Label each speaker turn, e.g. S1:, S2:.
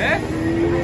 S1: É?